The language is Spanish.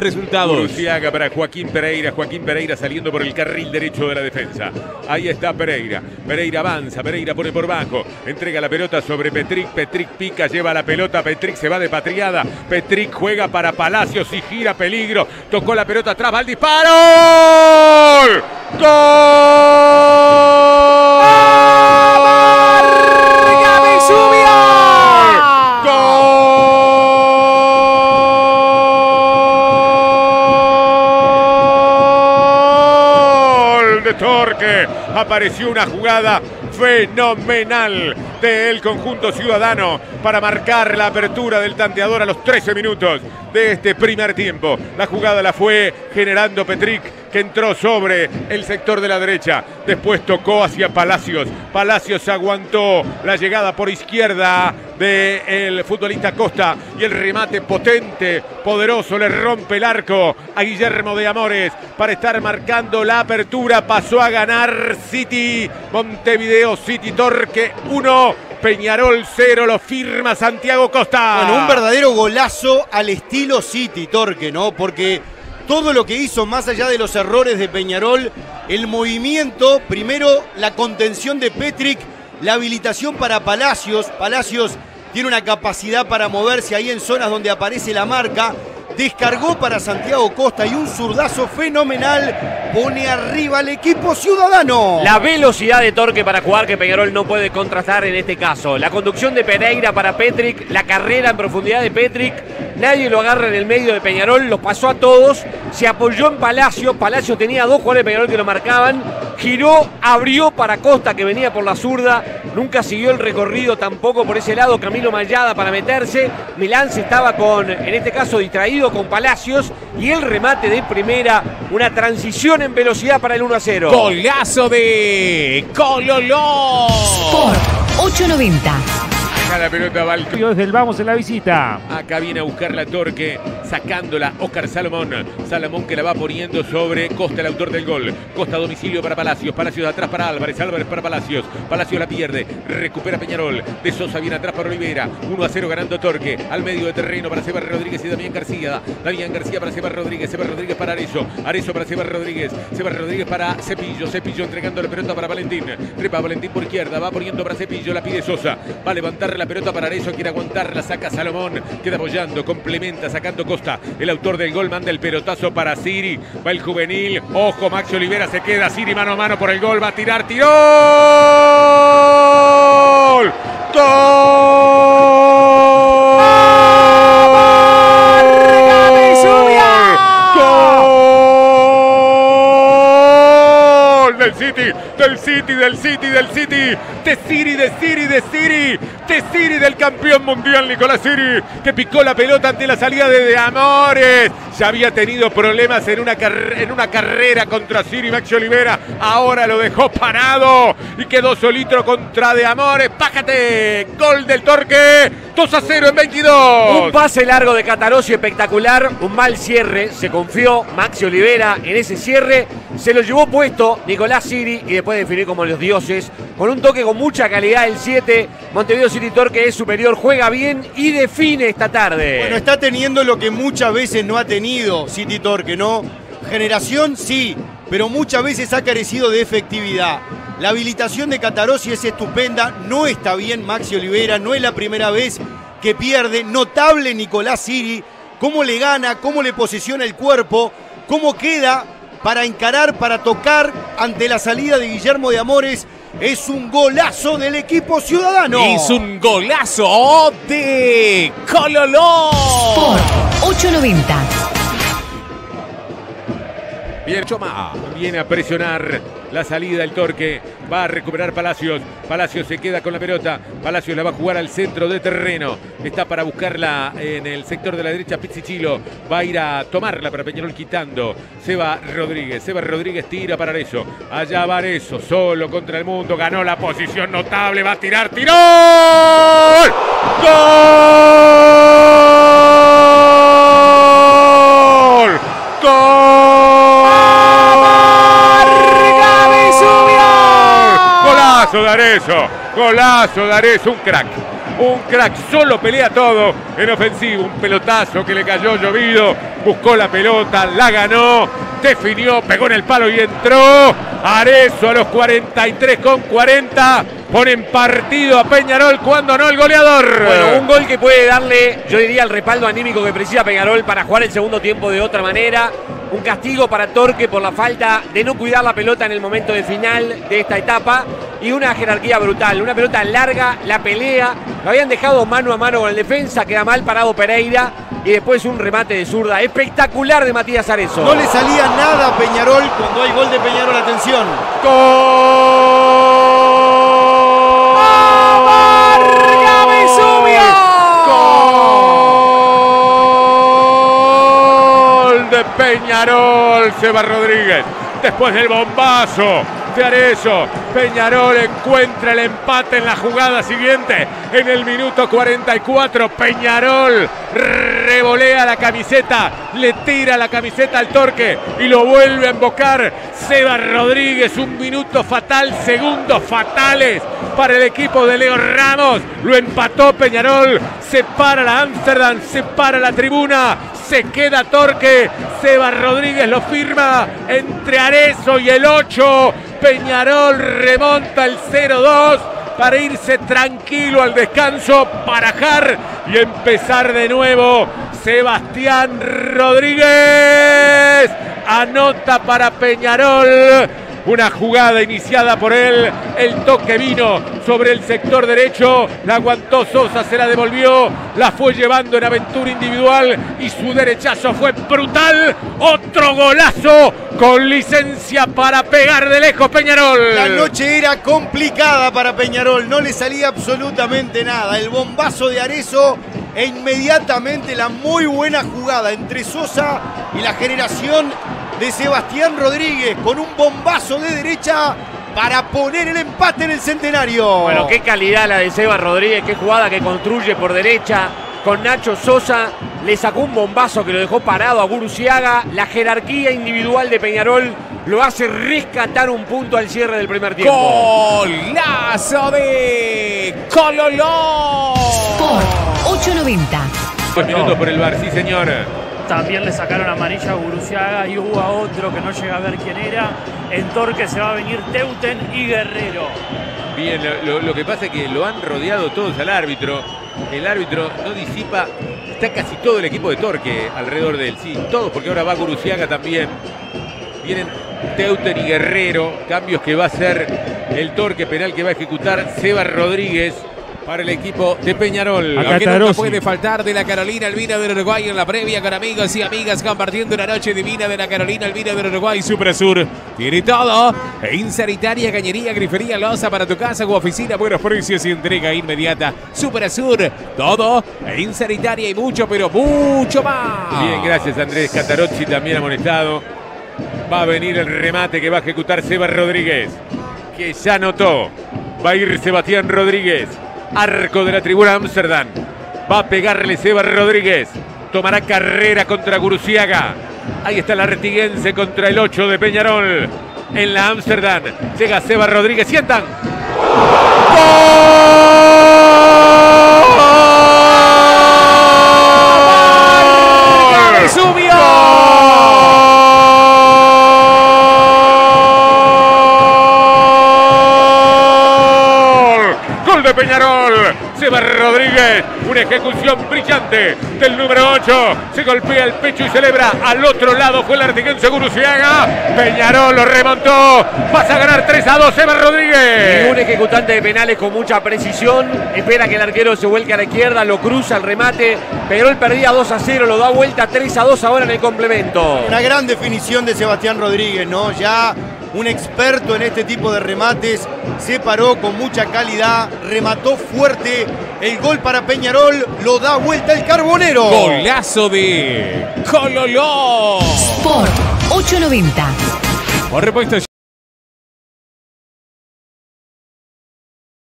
resultados. Uruciaga para Joaquín Pereira. Joaquín Pereira saliendo por el carril derecho de la defensa. Ahí está Pereira. Pereira avanza. Pereira pone por bajo. Entrega la pelota sobre Petric. Petric pica, lleva la pelota. Petric se va de patriada. Petric juega para Palacios y gira peligro. Tocó la pelota atrás. Va al disparo. Gol de Torque. Apareció una jugada fenomenal del conjunto ciudadano para marcar la apertura del tanteador a los 13 minutos de este primer tiempo. La jugada la fue generando Petric, que entró sobre el sector de la derecha. Después tocó hacia Palacios. Palacios aguantó la llegada por izquierda del futbolista Costa y el remate potente, poderoso, le rompe el arco a Guillermo de Amores para estar marcando la apertura. Pasó a ganar City, Montevideo City Torque 1. Peñarol 0, lo firma Santiago Costa. Bueno, un verdadero golazo al estilo City, Torque, ¿no? Porque todo lo que hizo, más allá de los errores de Peñarol, el movimiento, primero la contención de Petric, la habilitación para Palacios. Palacios tiene una capacidad para moverse ahí en zonas donde aparece la marca. Descargó para Santiago Costa y un zurdazo fenomenal pone arriba al equipo ciudadano. La velocidad de Torque para jugar que Peñarol no puede contrastar en este caso. La conducción de Pereira para Petric, la carrera en profundidad de Petric. Nadie lo agarra en el medio de Peñarol, los pasó a todos. Se apoyó en Palacio. Palacio tenía dos jugadores de Peñarol que lo marcaban. Giró, abrió para Costa que venía por la zurda. Nunca siguió el recorrido tampoco por ese lado. Camilo Mayada para meterse. Milán se estaba con, en este caso, distraído con Palacios. Y el remate de primera. Una transición en velocidad para el 1 a 0. Golazo de Cololó. Sport 890. La pelota Desde el vamos en la visita. Acá viene a buscar la Torque, sacándola Oscar Salomón. Salomón que la va poniendo sobre Costa, el autor del gol. Costa a domicilio para Palacios. Palacios de atrás para Álvarez. Álvarez para Palacios. Palacios la pierde. Recupera Peñarol. De Sosa viene atrás para Olivera. 1 a 0 ganando Torque. Al medio de terreno para Seba Rodríguez y Damián García. Damián García para Seba Rodríguez. Seba Rodríguez para Arezo. Arezo para Seba Rodríguez. Seba Rodríguez para Cepillo. Cepillo entregando la pelota para Valentín. Trepa Valentín por izquierda. Va poniendo para Cepillo. La pide Sosa. Va a levantar la pelota para Arezo. Quiere aguantar. La saca Salomón. Queda apoyando. Complementa. Sacando Costa. El autor del gol manda el pelotazo para Siri. Va el juvenil. Ojo, Maxi Olivera se queda. Siri mano a mano por el gol. Va a tirar. ¡Tiró! ¡Gol! Del City, del City, del City, del City. De Siri, de Siri, de Siri. De Siri, del campeón mundial Nicolás Siri. Que picó la pelota ante la salida de De Amores. Ya había tenido problemas en una, en una carrera contra Siri Maxi Olivera. Ahora lo dejó parado. Y quedó solito contra De Amores. ¡Pájate! Gol del Torque. 2 a 0 en 22. Un pase largo de Catarossi espectacular, un mal cierre, se confió Maxi Olivera en ese cierre, se lo llevó puesto Nicolás Siri y después de definir como los dioses, con un toque con mucha calidad el 7, Montevideo City Torque es superior, juega bien y define esta tarde. Bueno, está teniendo lo que muchas veces no ha tenido City Torque, ¿no? Generación sí, pero muchas veces ha carecido de efectividad. La habilitación de Catarossi es estupenda, no está bien Maxi Olivera, no es la primera vez que pierde. Notable Nicolás Siri, cómo le gana, cómo le posesiona el cuerpo, cómo queda para encarar, para tocar ante la salida de Guillermo de Amores. Es un golazo del equipo ciudadano. Es un golazo de Cololó. Sport 890. Bien, Choma viene a presionar la salida del Torque. Va a recuperar Palacios. Palacios se queda con la pelota. Palacios la va a jugar al centro de terreno. Está para buscarla en el sector de la derecha. Pizzichilo va a ir a tomarla para Peñarol quitando. Seba Rodríguez. Seba Rodríguez tira para eso. Allá va eso. Solo contra el mundo. Ganó la posición notable. Va a tirar. ¡Tiró! ¡Gol! Golazo de Arezo, golazo de Arezo, un crack, Un crack, solo pelea todo en ofensivo. Un pelotazo que le cayó llovido. Buscó la pelota, la ganó, definió, pegó en el palo y entró. Arezo a los 43 con 40. Ponen partido a Peñarol cuando no el goleador. Bueno, un gol que puede darle, yo diría, el respaldo anímico que precisa Peñarol para jugar el segundo tiempo de otra manera. Un castigo para Torque por la falta de no cuidar la pelota en el momento de final de esta etapa. Y una jerarquía brutal, una pelota larga, la pelea. Lo habían dejado mano a mano con el defensa, queda mal parado Pereira. Y después un remate de zurda espectacular de Matías Arezo. No le salía nada a Peñarol cuando hay gol de Peñarol. Atención. Gol de Peñarol, Seba Rodríguez. Después del bombazo de Arezzo, Peñarol encuentra el empate en la jugada siguiente. En el minuto 44, Peñarol revolea la camiseta, le tira la camiseta al torque y lo vuelve a embocar. Seba Rodríguez, un minuto fatal, segundos fatales para el equipo de Leo Ramos. Lo empató Peñarol, se para la Amsterdam, se para la tribuna, se queda Torque. Seba Rodríguez lo firma entre Arezo y el 8. Peñarol remonta el 0-2 para irse tranquilo al descanso, parajar y empezar de nuevo. Sebastián Rodríguez anota para Peñarol. Una jugada iniciada por él. El toque vino sobre el sector derecho. La aguantó Sosa, se la devolvió. La fue llevando en aventura individual. Y su derechazo fue brutal. Otro golazo con licencia para pegar de lejos Peñarol. La noche era complicada para Peñarol. No le salía absolutamente nada. El bombazo de Arezo e inmediatamente la muy buena jugada entre Sosa y la generación de Sebastián Rodríguez con un bombazo de derecha para poner el empate en el centenario. Bueno, qué calidad la de Seba Rodríguez, qué jugada que construye por derecha con Nacho Sosa. Le sacó un bombazo que lo dejó parado a Guruciaga. La jerarquía individual de Peñarol lo hace rescatar un punto al cierre del primer tiempo. Golazo de Cololó. Sport 890. Dos minutos por el bar, sí señor. También le sacaron amarilla a Guruciaga y hubo a otro que no llega a ver quién era. En Torque se va a venir Teuten y Guerrero. Bien, lo, que pasa es que lo han rodeado todos al árbitro. El árbitro no disipa, está casi todo el equipo de Torque alrededor de él. Sí, todos, porque ahora va Guruciaga también. Vienen Teuten y Guerrero, cambios que va a hacer el Torque penal que va a ejecutar Seba Rodríguez para el equipo de Peñarol. Aunque Rossi. puede faltar de la Carolina, el vino del Uruguay en la previa con amigos y amigas compartiendo una noche divina de la Carolina, el vino del Uruguay Super Sur. Tiene todo. E Insanitaria, cañería, grifería, loza para tu casa u oficina, buenos precios y entrega inmediata. Super Sur, todo. E Insanitaria y mucho, pero mucho más. Bien, gracias Andrés Catarocci, también amonestado. Va a venir el remate que va a ejecutar Seba Rodríguez, que ya anotó. Va a ir Sebastián Rodríguez, arco de la tribuna Amsterdam. Va a pegarle Seba Rodríguez. Tomará carrera contra Guruciaga. Ahí está la retiguense contra el 8 de Peñarol. En la Amsterdam llega Seba Rodríguez. Sientan. ¡Gol! Peñarol! Seba Rodríguez, una ejecución brillante del número 8. Se golpea el pecho y celebra. Al otro lado fue el artiguense Guruciaga. Peñarol lo remontó. Vas a ganar 3 a 2, Seba Y un Rodríguez. ejecutante de penales con mucha precisión. Espera que el arquero se vuelque a la izquierda, lo cruza el remate. Peñarol perdía 2 a 0, lo da vuelta 3 a 2 ahora en el complemento. Una gran definición de Sebastián Rodríguez, ¿no? Ya un experto en este tipo de remates, se paró con mucha calidad, remató fuerte, el gol para Peñarol lo da vuelta el carbonero. Golazo de Cololó. Sport 890. Por repuesto